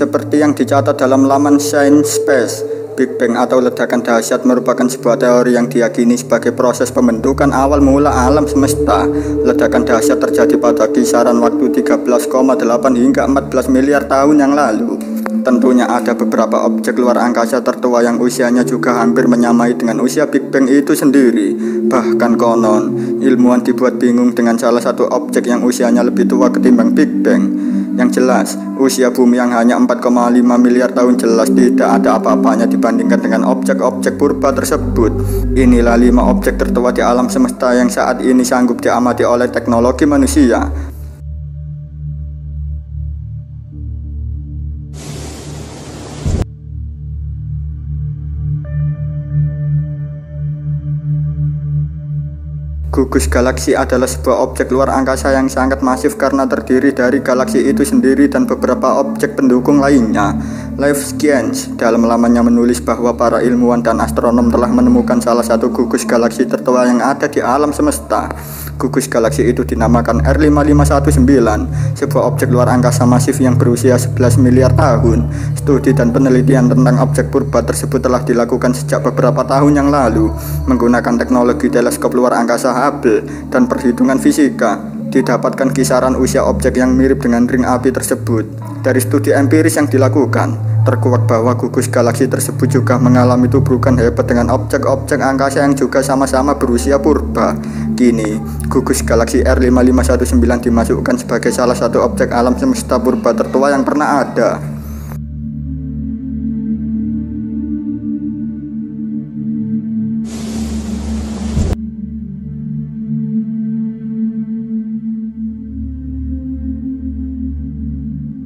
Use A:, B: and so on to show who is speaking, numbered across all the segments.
A: Seperti yang dicatat dalam laman Science Space, Big Bang atau ledakan dahsyat merupakan sebuah teori yang diyakini sebagai proses pembentukan awal mula alam semesta. Ledakan dahsyat terjadi pada kisaran waktu 13,8 hingga 14 miliar tahun yang lalu. Tentunya ada beberapa objek luar angkasa tertua yang usianya juga hampir menyamai dengan usia Big Bang itu sendiri. Bahkan konon, ilmuwan dibuat bingung dengan salah satu objek yang usianya lebih tua ketimbang Big Bang. Yang jelas, usia bumi yang hanya 4,5 miliar tahun jelas tidak ada apa-apanya dibandingkan dengan objek-objek purba tersebut. Inilah lima objek tertua di alam semesta yang saat ini sanggup diamati oleh teknologi manusia. Gugus galaksi adalah sebuah objek luar angkasa yang sangat masif karena terdiri dari galaksi itu sendiri dan beberapa objek pendukung lainnya. Life Science dalam lamannya menulis bahwa para ilmuwan dan astronom telah menemukan salah satu gugus galaksi tertua yang ada di alam semesta. Gugus galaksi itu dinamakan R5519, sebuah objek luar angkasa masif yang berusia 11 miliar tahun. Studi dan penelitian tentang objek purba tersebut telah dilakukan sejak beberapa tahun yang lalu menggunakan teknologi teleskop luar angkasa Hubble dan perhitungan fisika didapatkan kisaran usia objek yang mirip dengan ring api tersebut. Dari studi empiris yang dilakukan, terkuak bahwa gugus galaksi tersebut juga mengalami tubrukan hebat dengan objek-objek angkasa yang juga sama-sama berusia purba. Kini, gugus galaksi R5519 dimasukkan sebagai salah satu objek alam semesta purba tertua yang pernah ada.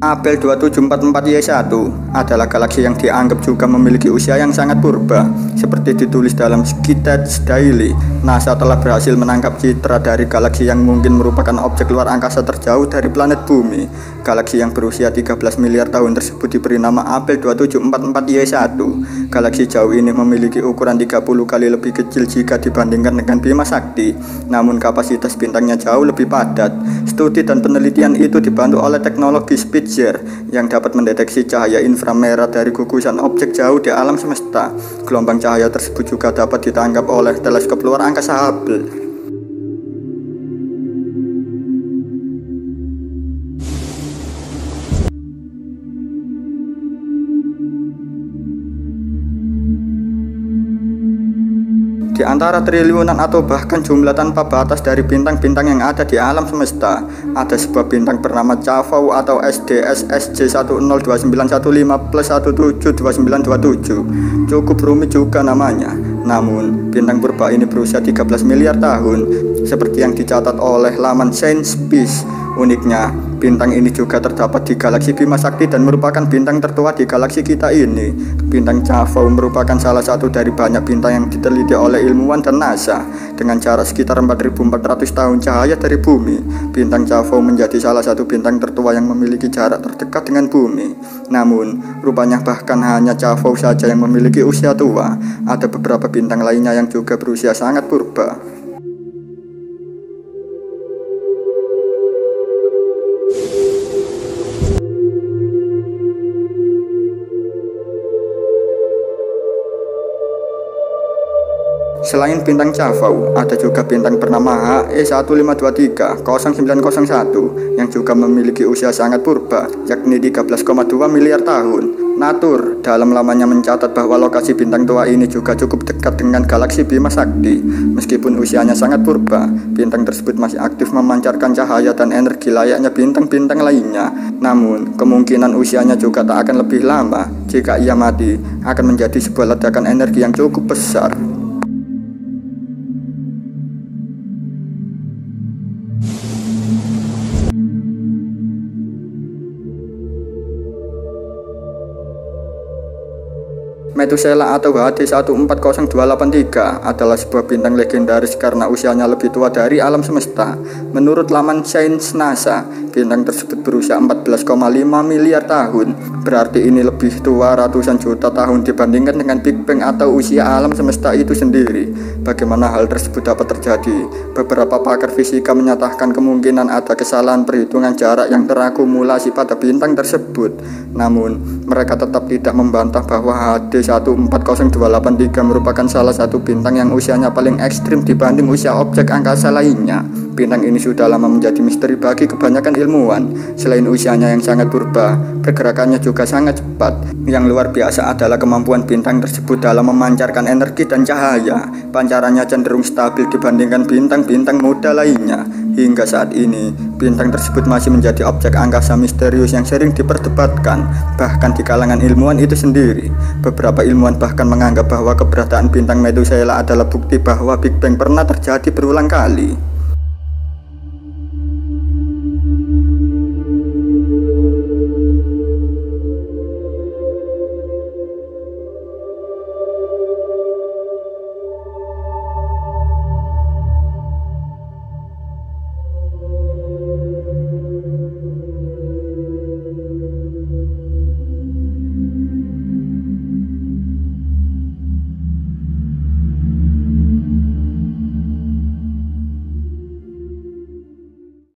A: Abel 2744Y1 adalah galaksi yang dianggap juga memiliki usia yang sangat purba. Seperti ditulis dalam Skytech Daily, NASA telah berhasil menangkap citra dari galaksi yang mungkin merupakan objek luar angkasa terjauh dari planet bumi. Galaksi yang berusia 13 miliar tahun tersebut diberi nama Abel 2744Y1. Galaksi jauh ini memiliki ukuran 30 kali lebih kecil jika dibandingkan dengan Bima Sakti, namun kapasitas bintangnya jauh lebih padat. Studi dan penelitian itu dibantu oleh teknologi yang dapat mendeteksi cahaya inframerah dari gugusan objek jauh di alam semesta. Gelombang cahaya tersebut juga dapat ditangkap oleh teleskop luar angkasa Hubble. Di antara triliunan atau bahkan jumlah tanpa batas dari bintang-bintang yang ada di alam semesta, ada sebuah bintang bernama Cavau atau SDS SJ102915 plus 172927. Cukup rumit juga namanya. Namun, bintang purba ini berusia 13 miliar tahun, seperti yang dicatat oleh laman Science Piece. Uniknya, bintang ini juga terdapat di galaksi Bima Sakti dan merupakan bintang tertua di galaksi kita ini. Bintang Cavau merupakan salah satu dari banyak bintang yang diteliti oleh ilmuwan dan NASA. Dengan jarak sekitar 4400 tahun cahaya dari bumi, bintang Cavau menjadi salah satu bintang tertua yang memiliki jarak terdekat dengan bumi. Namun, rupanya bahkan hanya Cavau saja yang memiliki usia tua. Ada beberapa bintang lainnya yang juga berusia sangat purba. Selain bintang Cavau, ada juga bintang bernama HE1523 0901 yang juga memiliki usia sangat purba, yakni 13,2 miliar tahun. Natur dalam lamanya mencatat bahwa lokasi bintang tua ini juga cukup dekat dengan galaksi Bima Sakti. Meskipun usianya sangat purba, bintang tersebut masih aktif memancarkan cahaya dan energi layaknya bintang-bintang lainnya. Namun, kemungkinan usianya juga tak akan lebih lama. Jika ia mati, akan menjadi sebuah ledakan energi yang cukup besar. Methuselah atau HD 140283 adalah sebuah bintang legendaris karena usianya lebih tua dari alam semesta. Menurut laman Science NASA, bintang tersebut berusia 14,5 miliar tahun. Berarti ini lebih tua ratusan juta tahun dibandingkan dengan Big Bang atau usia alam semesta itu sendiri. Bagaimana hal tersebut dapat terjadi? Beberapa pakar fisika menyatakan kemungkinan ada kesalahan perhitungan jarak yang terakumulasi pada bintang tersebut. Namun, mereka tetap tidak membantah bahwa HD 140283 merupakan salah satu bintang yang usianya paling ekstrim dibanding usia objek angkasa lainnya. Bintang ini sudah lama menjadi misteri bagi kebanyakan ilmuwan. Selain usianya yang sangat purba, pergerakannya juga sangat cepat. Yang luar biasa adalah kemampuan bintang tersebut dalam memancarkan energi dan cahaya. Pancarannya cenderung stabil dibandingkan bintang-bintang muda lainnya. Hingga saat ini, bintang tersebut masih menjadi objek angkasa misterius yang sering diperdebatkan, bahkan di kalangan ilmuwan itu sendiri. Beberapa ilmuwan bahkan menganggap bahwa keberadaan bintang Methuselah adalah bukti bahwa Big Bang pernah terjadi berulang kali.